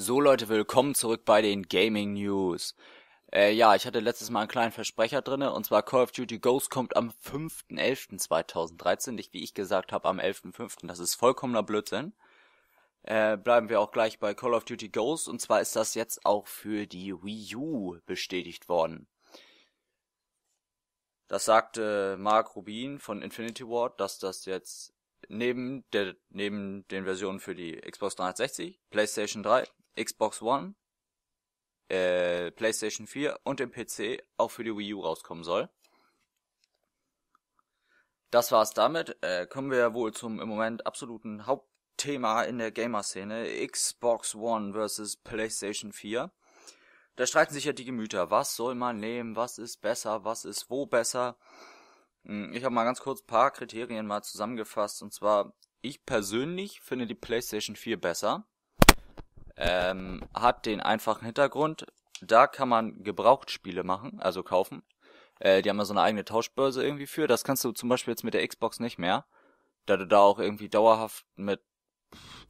So Leute, willkommen zurück bei den Gaming News. Äh, ja, ich hatte letztes Mal einen kleinen Versprecher drinne und zwar Call of Duty Ghost kommt am 5.11.2013, nicht wie ich gesagt habe am 11.05. Das ist vollkommener Blödsinn. Äh, bleiben wir auch gleich bei Call of Duty Ghost und zwar ist das jetzt auch für die Wii U bestätigt worden. Das sagte Mark Rubin von Infinity Ward, dass das jetzt neben der neben den Versionen für die Xbox 360, PlayStation 3 Xbox One, äh, PlayStation 4 und dem PC auch für die Wii U rauskommen soll. Das war's damit. Äh, kommen wir wohl zum im Moment absoluten Hauptthema in der Gamer-Szene. Xbox One versus PlayStation 4. Da streiten sich ja die Gemüter. Was soll man nehmen? Was ist besser? Was ist wo besser? Hm, ich habe mal ganz kurz paar Kriterien mal zusammengefasst. Und zwar, ich persönlich finde die PlayStation 4 besser ähm, hat den einfachen Hintergrund, da kann man Gebrauchtspiele machen, also kaufen. Äh, die haben ja so eine eigene Tauschbörse irgendwie für. Das kannst du zum Beispiel jetzt mit der Xbox nicht mehr, da du da auch irgendwie dauerhaft mit,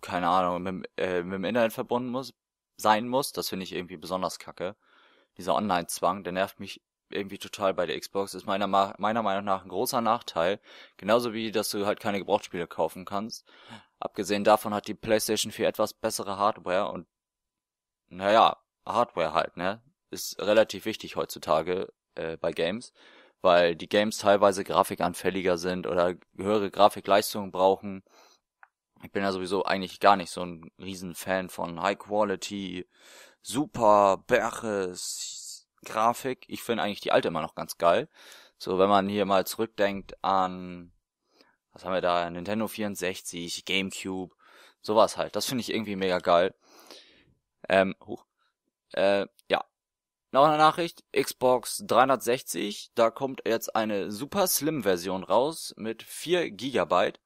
keine Ahnung, mit, äh, mit dem Internet verbunden muss, sein muss. Das finde ich irgendwie besonders kacke. Dieser Online-Zwang, der nervt mich irgendwie total bei der Xbox. Ist meiner, meiner Meinung nach ein großer Nachteil. Genauso wie, dass du halt keine Gebrauchtspiele kaufen kannst. Abgesehen davon hat die PlayStation 4 etwas bessere Hardware und naja, Hardware halt, ne? Ist relativ wichtig heutzutage äh, bei Games, weil die Games teilweise grafikanfälliger sind oder höhere Grafikleistungen brauchen. Ich bin ja sowieso eigentlich gar nicht so ein Riesenfan von High Quality, super Berges Grafik. Ich finde eigentlich die alte immer noch ganz geil. So, wenn man hier mal zurückdenkt an was haben wir da? Nintendo 64, GameCube, sowas halt. Das finde ich irgendwie mega geil. Ähm, huch. Äh, ja. Noch eine Nachricht, Xbox 360, da kommt jetzt eine Super Slim Version raus mit 4 Gigabyte.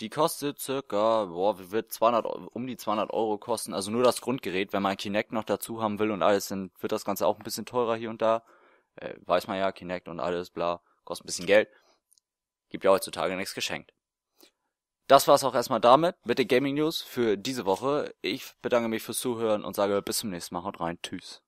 Die kostet circa, boah, wird 200, um die 200 Euro kosten. Also nur das Grundgerät. Wenn man Kinect noch dazu haben will und alles, dann wird das Ganze auch ein bisschen teurer hier und da. Äh, weiß man ja, Kinect und alles, bla, kostet ein bisschen Geld. Gibt ja heutzutage nichts geschenkt. Das war's auch erstmal damit mit den Gaming News für diese Woche. Ich bedanke mich fürs Zuhören und sage bis zum nächsten Mal. Haut rein. Tschüss.